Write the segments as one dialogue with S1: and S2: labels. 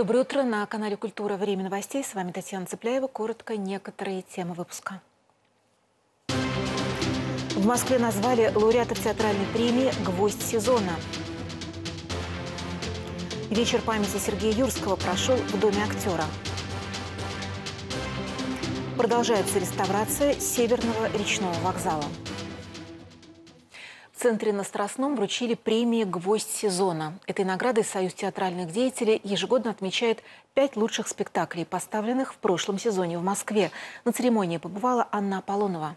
S1: Доброе утро на канале «Культура. Время новостей». С вами Татьяна Цепляева. Коротко некоторые темы выпуска. В Москве назвали лауреатов театральной премии «Гвоздь сезона». Вечер памяти Сергея Юрского прошел в Доме актера. Продолжается реставрация Северного речного вокзала. В центре на Страстном вручили премии «Гвоздь сезона». Этой наградой Союз театральных деятелей ежегодно отмечает пять лучших спектаклей, поставленных в прошлом сезоне в Москве. На церемонии побывала Анна Аполлонова.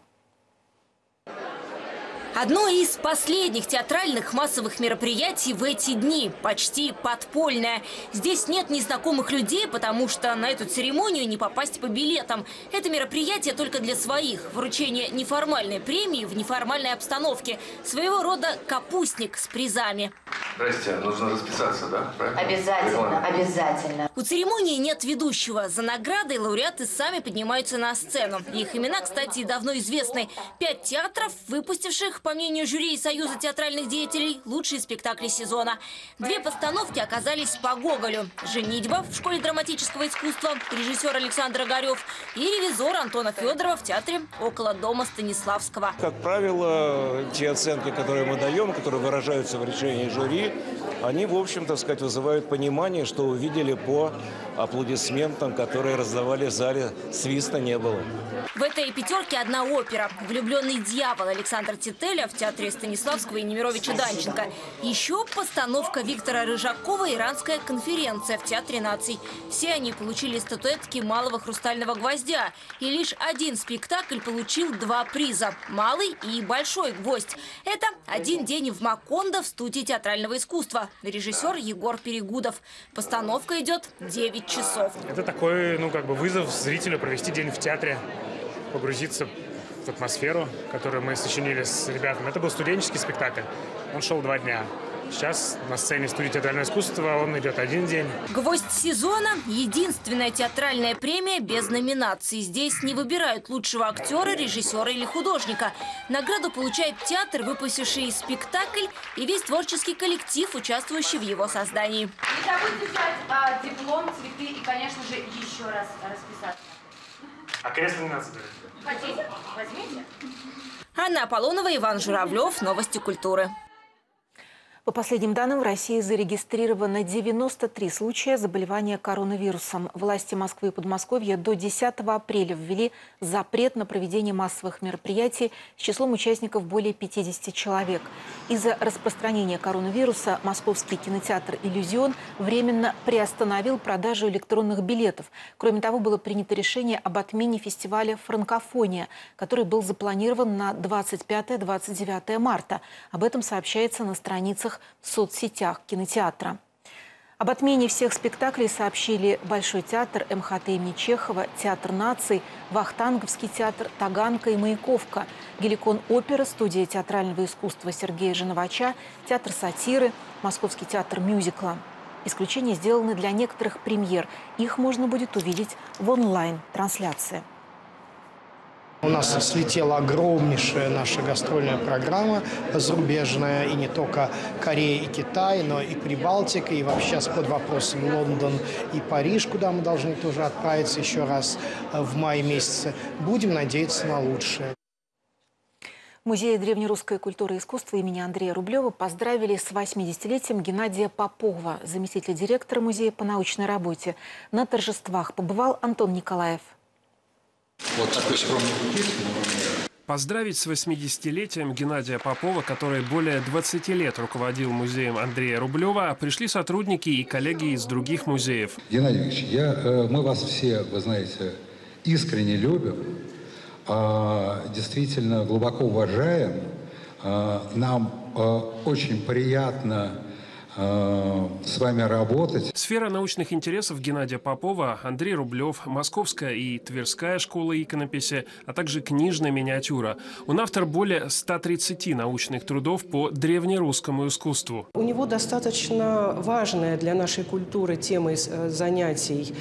S2: Одно из последних театральных массовых мероприятий в эти дни. Почти подпольное. Здесь нет незнакомых людей, потому что на эту церемонию не попасть по билетам. Это мероприятие только для своих. Вручение неформальной премии в неформальной обстановке. Своего рода капустник с призами.
S3: Здрасте, нужно расписаться, да?
S4: Правильно? Обязательно, обязательно.
S2: У церемонии нет ведущего. За наградой лауреаты сами поднимаются на сцену. Их имена, кстати, давно известны. Пять театров, выпустивших по мнению жюри и Союза театральных деятелей, лучшие спектакли сезона. Две постановки оказались по Гоголю. «Женитьба» в школе драматического искусства, режиссер Александр Огарев и ревизор Антона Федорова в театре около дома Станиславского.
S5: Как правило, те оценки, которые мы даем, которые выражаются в решении жюри, они, в общем, так сказать, вызывают понимание, что увидели по аплодисментам, которые раздавали в зале, свиста не было.
S2: В этой пятерке одна опера «Влюбленный дьявол» Александра Тителя в театре Станиславского и Немировича Данченко. Еще постановка Виктора Рыжакова «Иранская конференция» в Театре наций. Все они получили статуэтки малого хрустального гвоздя. И лишь один спектакль получил два приза – малый и большой гвоздь. Это «Один день в Макондо» в студии театрального искусства. Режиссер Егор Перегудов. Постановка идет 9 часов.
S6: Это такой, ну, как бы вызов зрителю провести день в театре погрузиться в атмосферу, которую мы сочинили с ребятами. Это был студенческий спектакль. Он шел два дня. Сейчас на сцене студии театрального искусства он идет один день.
S2: «Гвоздь сезона» – единственная театральная премия без номинаций. Здесь не выбирают лучшего актера, режиссера или художника. Награду получает театр, выпустивший спектакль, и весь творческий коллектив, участвующий в его создании.
S4: Не забудьте взять а, диплом, цветы и, конечно же, еще раз расписаться.
S6: А кресло не надо
S4: Хотите? Возьмите.
S2: Анна Аполлонова, Иван Журавлев. Новости культуры.
S1: По последним данным, в России зарегистрировано 93 случая заболевания коронавирусом. Власти Москвы и Подмосковья до 10 апреля ввели запрет на проведение массовых мероприятий с числом участников более 50 человек. Из-за распространения коронавируса московский кинотеатр «Иллюзион» временно приостановил продажу электронных билетов. Кроме того, было принято решение об отмене фестиваля «Франкофония», который был запланирован на 25-29 марта. Об этом сообщается на страницах в соцсетях кинотеатра. Об отмене всех спектаклей сообщили Большой театр, МХТ имени Чехова, Театр наций, Вахтанговский театр, Таганка и Маяковка, Геликон опера, студия театрального искусства Сергея Женовача, Театр сатиры, Московский театр мюзикла. Исключения сделаны для некоторых премьер. Их можно будет увидеть в онлайн-трансляции.
S7: У нас слетела огромнейшая наша гастрольная программа зарубежная, и не только Корея и Китай, но и Прибалтика, и вообще сейчас под вопросом Лондон и Париж, куда мы должны тоже отправиться еще раз э, в мае месяце. Будем надеяться на лучшее.
S1: Музей древнерусской культуры и искусства имени Андрея Рублева поздравили с 80-летием Геннадия Попова, заместителя директора музея по научной работе. На торжествах побывал Антон Николаев.
S8: Вот такой скромный букет.
S9: Поздравить с 80-летием Геннадия Попова, который более 20 лет руководил музеем Андрея Рублева, пришли сотрудники и коллеги из других музеев.
S8: Геннадий Ильич, я, э, мы вас все, вы знаете, искренне любим, а, действительно глубоко уважаем. А, нам э, очень приятно с вами работать.
S9: Сфера научных интересов Геннадия Попова, Андрей Рублев, Московская и Тверская школа иконописи, а также книжная миниатюра. Он автор более 130 научных трудов по древнерусскому искусству.
S10: У него достаточно важная для нашей культуры тема э, занятий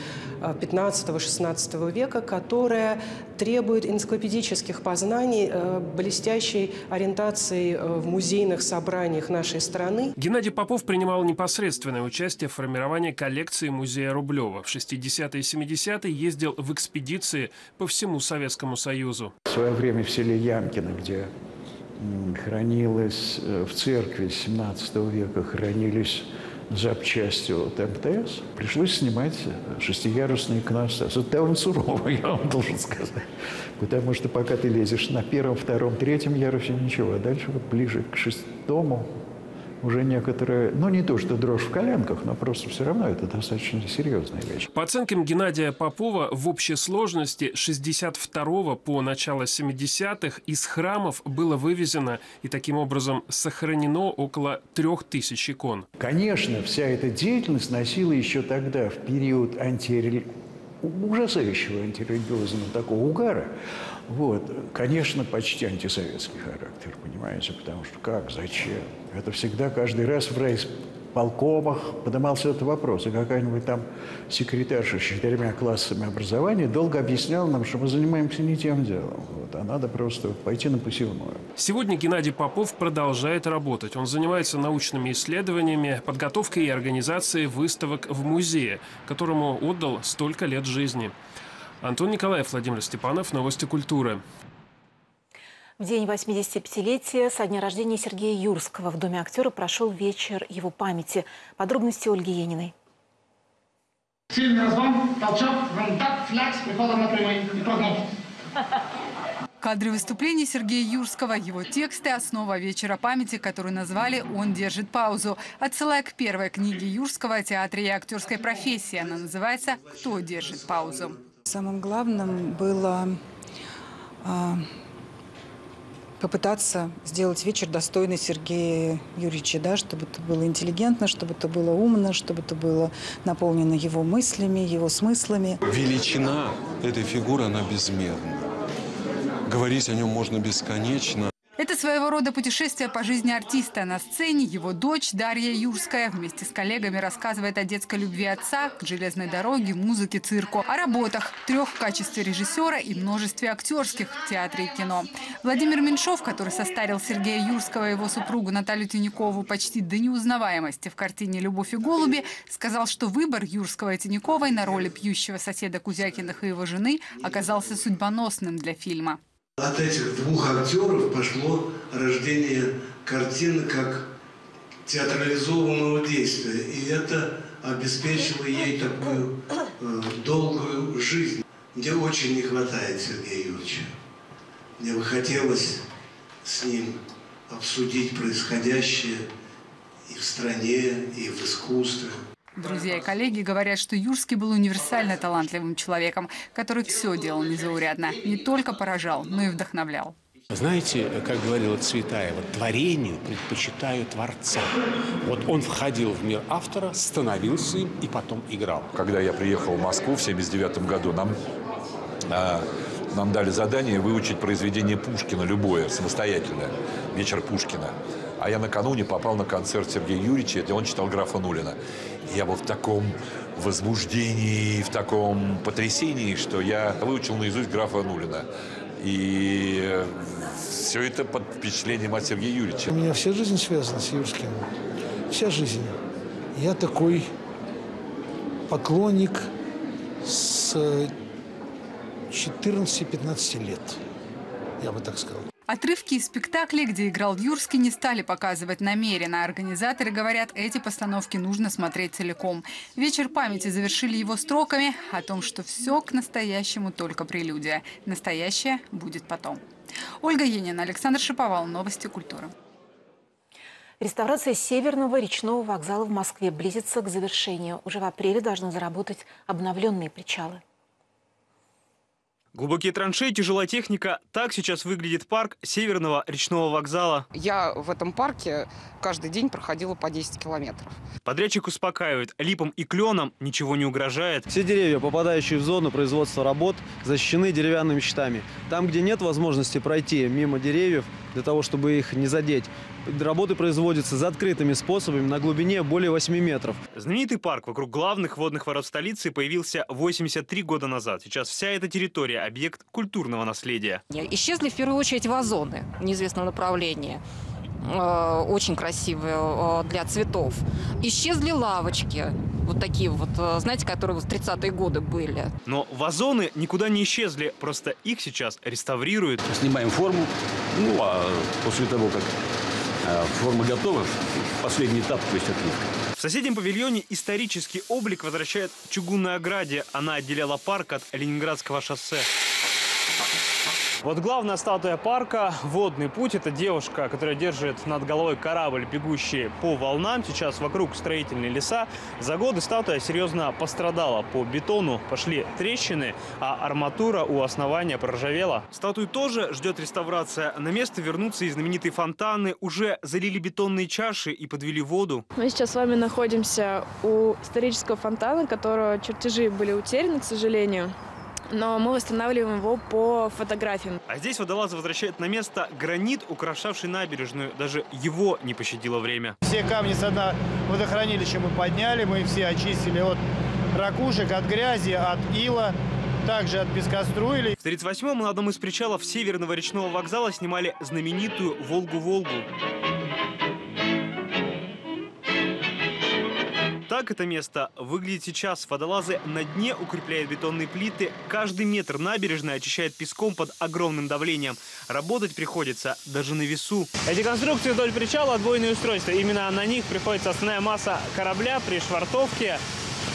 S10: 15-16 века, которая требует энциклопедических познаний, э, блестящей ориентации э, в музейных собраниях нашей страны.
S9: Геннадий Попов принимал непосредственное участие в формировании коллекции музея Рублева. В 60-е и 70-е ездил в экспедиции по всему Советскому Союзу.
S11: В свое время в селе Ямкино, где хранилось э, в церкви 17 века, хранились запчасти от МТС, пришлось снимать шестиярусный иконостас. Это довольно сурово, я вам должен сказать. Потому что пока ты лезешь на первом, втором, третьем ярусе, ничего. А дальше вот ближе к шестому уже некоторые, ну не то, что дрожь в коленках, но просто все равно это достаточно серьезная вещь.
S9: По оценкам Геннадия Попова, в общей сложности 62 по начало 70-х из храмов было вывезено и таким образом сохранено около 3000 икон.
S11: Конечно, вся эта деятельность носила еще тогда, в период антирели... ужасающего антирелигиозного такого угара, вот, конечно, почти антисоветский характер, понимаете, потому что как, зачем? Это всегда каждый раз в райисполкомах поднимался этот вопрос. И какая-нибудь там секретарша с четырьмя классами образования долго объясняла нам, что мы занимаемся не тем делом. Вот, а надо просто пойти на посевную.
S9: Сегодня Геннадий Попов продолжает работать. Он занимается научными исследованиями, подготовкой и организацией выставок в музее, которому отдал столько лет жизни. Антон Николаев, Владимир Степанов. Новости культуры.
S1: В день 85-летия со дня рождения Сергея Юрского в Доме актера прошел вечер его памяти. Подробности Ольги Ениной.
S12: Сильный разгон, толчок, вантап, фляг с приходом на прямой и прогнул.
S13: Кадры выступления Сергея Юрского, его тексты – основа вечера памяти, который назвали «Он держит паузу», отсылая к первой книге Юрского о театре и актерской профессии. Она называется «Кто держит паузу?».
S14: Самым главным было а, попытаться сделать вечер достойный Сергея Юрьевича, да, чтобы это было интеллигентно, чтобы это было умно, чтобы это было наполнено его мыслями, его смыслами.
S15: Величина этой фигуры, она безмерна. Говорить о нем можно бесконечно.
S13: Это своего рода путешествие по жизни артиста. На сцене его дочь Дарья Юрская вместе с коллегами рассказывает о детской любви отца к железной дороге, музыке, цирку, о работах, трех в качестве режиссера и множестве актерских в театре и кино. Владимир Меньшов, который состарил Сергея Юрского и его супругу Наталью Тиньякову почти до неузнаваемости в картине «Любовь и голуби», сказал, что выбор Юрского и Тиньяковой на роли пьющего соседа Кузякиных и его жены оказался судьбоносным для фильма.
S16: От этих двух актеров пошло рождение картины как театрализованного действия. И это обеспечило ей такую э, долгую жизнь. Мне очень не хватает Сергея Юрьевича. Мне бы хотелось с ним обсудить происходящее и в стране, и в искусстве.
S13: Друзья и коллеги говорят, что Юрский был универсально талантливым человеком, который все делал незаурядно. Не только поражал, но и вдохновлял.
S17: Знаете, как говорила Цветаева, творению предпочитаю творца. Вот он входил в мир автора, становился им и потом играл.
S18: Когда я приехал в Москву в 79 году, нам, а, нам дали задание выучить произведение Пушкина, любое, самостоятельно, «Вечер Пушкина». А я накануне попал на концерт Сергея Юрьевича, где он читал графа Нулина. Я был в таком возбуждении, в таком потрясении, что я выучил наизусть графа Нулина. И все это под впечатлением от Сергея Юрьевича.
S19: У меня вся жизнь связана с Юрским. Вся жизнь. Я такой поклонник с 14-15 лет, я бы так сказал.
S13: Отрывки из спектаклей, где играл Юрский, не стали показывать намеренно. Организаторы говорят, эти постановки нужно смотреть целиком. Вечер памяти завершили его строками о том, что все к настоящему только прелюдия. Настоящее будет потом. Ольга Енина, Александр Шиповал. Новости культуры.
S1: Реставрация Северного речного вокзала в Москве близится к завершению. Уже в апреле должны заработать обновленные причалы.
S20: Глубокие траншеи, тяжелая техника. Так сейчас выглядит парк Северного речного вокзала.
S21: Я в этом парке каждый день проходила по 10 километров.
S20: Подрядчик успокаивает, липом и кленом ничего не угрожает.
S22: Все деревья, попадающие в зону производства работ, защищены деревянными щитами. Там, где нет возможности пройти мимо деревьев, для того, чтобы их не задеть. Работы производятся за открытыми способами на глубине более 8 метров.
S20: Знаменитый парк вокруг главных водных ворот столицы появился 83 года назад. Сейчас вся эта территория – объект культурного наследия.
S21: Исчезли в первую очередь вазоны неизвестного направления э, очень красивые э, для цветов. Исчезли лавочки, вот такие вот, э, знаете, которые в 30-е годы были.
S20: Но вазоны никуда не исчезли, просто их сейчас реставрируют.
S23: Снимаем форму, ну а после того, как форма готова, последний этап, то есть отливка.
S20: В соседнем павильоне исторический облик возвращает чугунная ограде. Она отделяла парк от Ленинградского шоссе. Вот главная статуя парка – водный путь. Это девушка, которая держит над головой корабль, бегущий по волнам. Сейчас вокруг строительные леса. За годы статуя серьезно пострадала. По бетону пошли трещины, а арматура у основания проржавела. Статую тоже ждет реставрация. На место вернутся и знаменитые фонтаны. Уже залили бетонные чаши и подвели воду.
S24: Мы сейчас с вами находимся у исторического фонтана, которого чертежи были утеряны, к сожалению но мы восстанавливаем его по фотографиям.
S20: А здесь водолазы возвращают на место гранит, украшавший набережную. Даже его не пощадило время.
S25: Все камни с дна водохранилища мы подняли, мы все очистили от ракушек, от грязи, от ила также от пескоструили.
S20: В 1938-м на одном из причалов Северного речного вокзала снимали знаменитую «Волгу-Волгу». Так это место выглядит сейчас. Водолазы на дне укрепляют бетонные плиты. Каждый метр набережной очищает песком под огромным давлением. Работать приходится даже на весу. Эти конструкции вдоль причала – отбойные устройства. Именно на них приходится основная масса корабля при швартовке.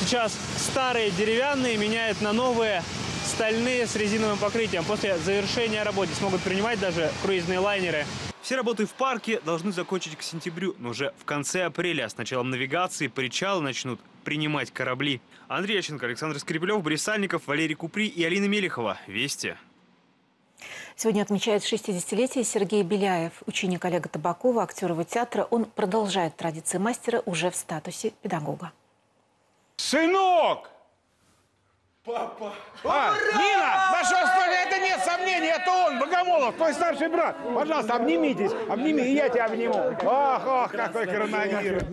S20: Сейчас старые деревянные меняют на новые стальные с резиновым покрытием. После завершения работы смогут принимать даже круизные лайнеры. Все работы в парке должны закончить к сентябрю, но уже в конце апреля с началом навигации причалы начнут принимать корабли. Андрей Яченко, Александр Скрипелев, Борис Сальников, Валерий Купри и Алина Мелехова. Вести.
S1: Сегодня отмечает 60-летие Сергей Беляев, ученик Олега Табакова, актерова театра. Он продолжает традиции мастера уже в статусе педагога.
S5: Сынок!
S26: Папа!
S5: А, Нина, пожалуйста, это нет сомнений, это он, Богомолов, твой старший брат. Пожалуйста, обнимитесь, обними, и я тебя обниму. Ох, ох, какой коронавирус.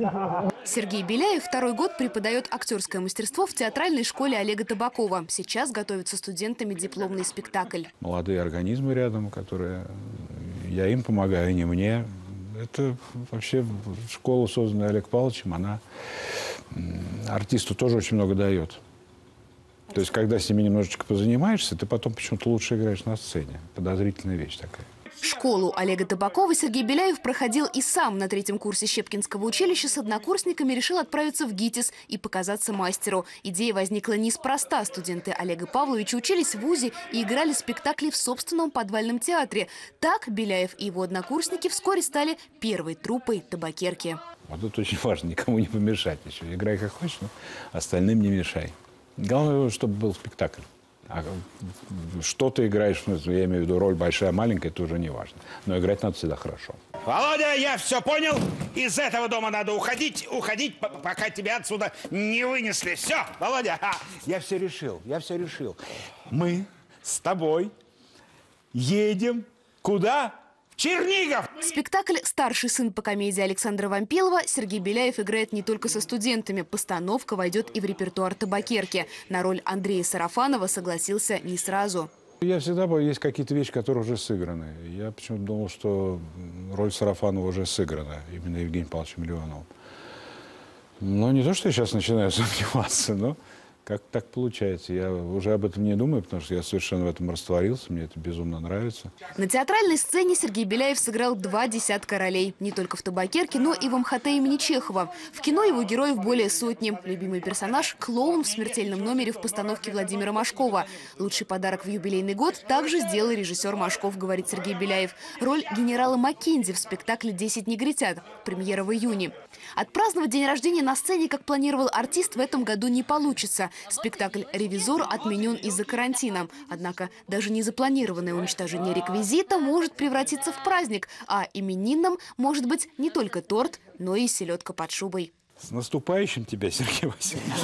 S27: Сергей Беляев второй год преподает актерское мастерство в театральной школе Олега Табакова. Сейчас готовится студентами дипломный спектакль.
S28: Молодые организмы рядом, которые... Я им помогаю, не мне. Это вообще школа, созданная Олег Павловичем, она артисту тоже очень много дает. То есть, когда с ними немножечко позанимаешься, ты потом почему-то лучше играешь на сцене. Подозрительная вещь такая.
S27: Школу Олега Табакова Сергей Беляев проходил и сам на третьем курсе Щепкинского училища с однокурсниками решил отправиться в ГИТИС и показаться мастеру. Идея возникла неспроста. Студенты Олега Павловича учились в ВУЗе и играли спектакли в собственном подвальном театре. Так Беляев и его однокурсники вскоре стали первой труппой табакерки.
S28: Вот это очень важно, никому не помешать еще. Играй как хочешь, но остальным не мешай. Главное, чтобы был спектакль. А что ты играешь, ну, я имею в виду роль большая, маленькая, это уже не важно. Но играть надо всегда хорошо.
S5: Володя, я все понял. Из этого дома надо уходить, уходить, пока тебя отсюда не вынесли. Все, Володя, а, я все решил, я все решил. Мы с тобой едем куда? Чернигов!
S27: Спектакль «Старший сын» по комедии Александра Вампилова Сергей Беляев играет не только со студентами. Постановка войдет и в репертуар табакерки. На роль Андрея Сарафанова согласился не сразу.
S28: Я всегда боюсь, есть какие-то вещи, которые уже сыграны. Я почему-то думал, что роль Сарафанова уже сыграна, именно Евгением Павловичем Леоновым. Но не то, что я сейчас начинаю сомневаться, но как так получается? Я уже об этом не думаю, потому что я совершенно в этом растворился, мне это безумно нравится.
S27: На театральной сцене Сергей Беляев сыграл два десятка ролей. Не только в «Табакерке», но и в МХТ имени Чехова. В кино его героев более сотни. Любимый персонаж – клоун в смертельном номере в постановке Владимира Машкова. Лучший подарок в юбилейный год также сделал режиссер Машков, говорит Сергей Беляев. Роль генерала Маккензи в спектакле «Десять негритят». Премьера в июне. Отпраздновать день рождения на сцене, как планировал артист, в этом году не получится. Спектакль «Ревизор» отменен из-за карантина. Однако даже незапланированное уничтожение реквизита может превратиться в праздник, а именинным может быть не только торт, но и селедка под шубой.
S28: С наступающим тебя, Сергей Васильевич.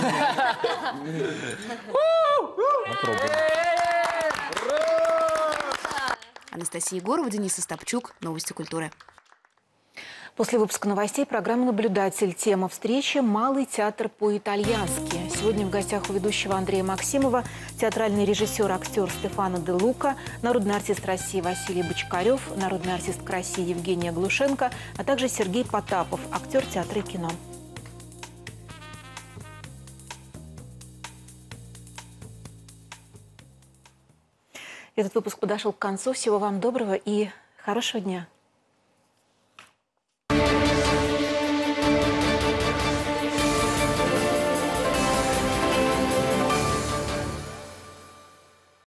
S27: Анастасия Егорова, Денис Остапчук. Новости культуры.
S1: После выпуска новостей программа «Наблюдатель». Тема встречи «Малый театр по-итальянски». Сегодня в гостях у ведущего Андрея Максимова театральный режиссер, актер Стефано де Лука, народный артист России Василий Бочкарев, народный артист России Евгения Глушенко, а также Сергей Потапов, актер театра и кино. Этот выпуск подошел к концу. Всего вам доброго и хорошего дня.